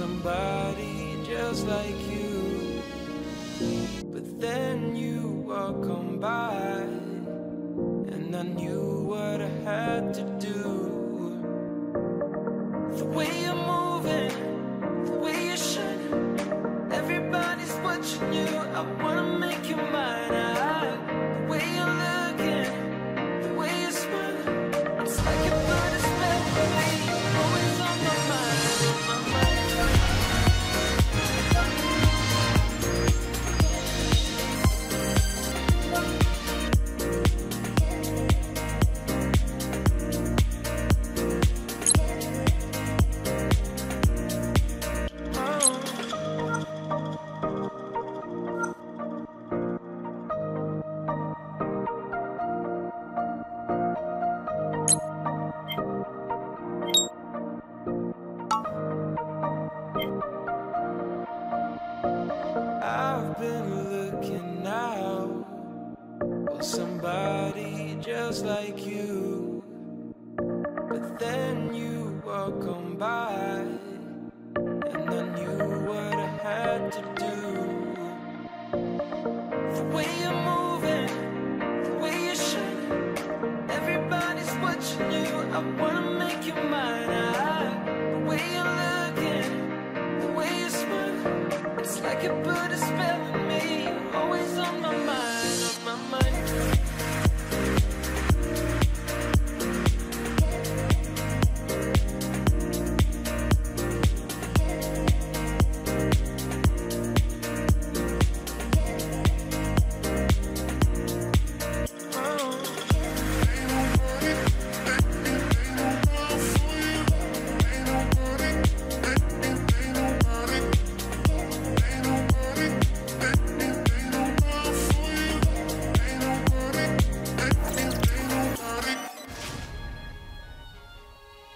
somebody just like you. But then you walk on by, and I knew what I had to do. The way you're moving, the way you're shining, everybody's watching you. I wanna just like you. But then you walk on by, and I knew what I had to do. The way you're moving, the way you're shining, everybody's watching you. I wanna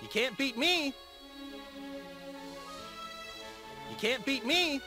You can't beat me. You can't beat me.